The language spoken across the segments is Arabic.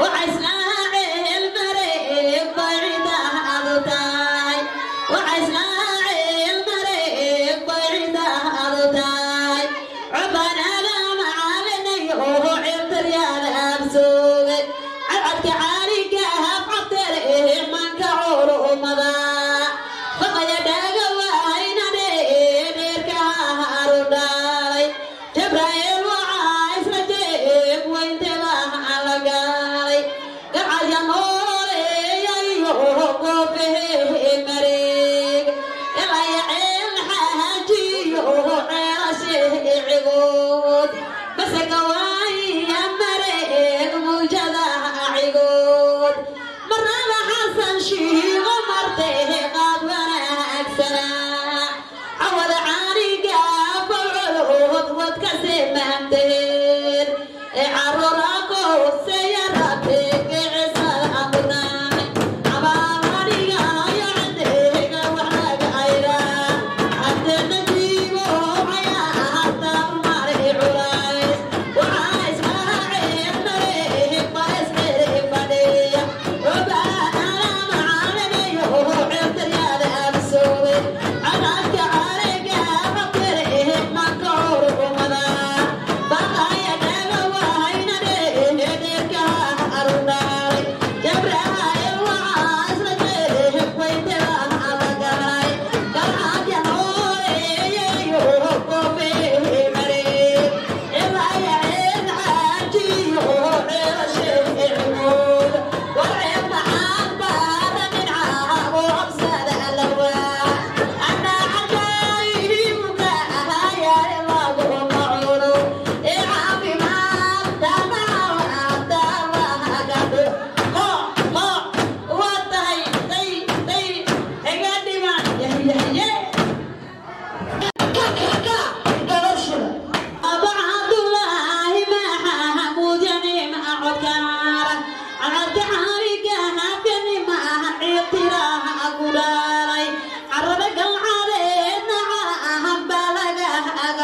我还是 Matthew.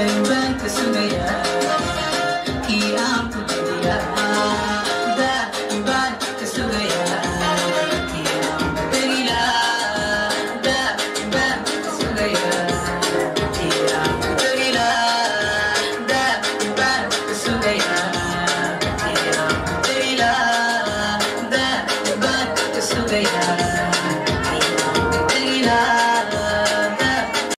intay baan Yeah.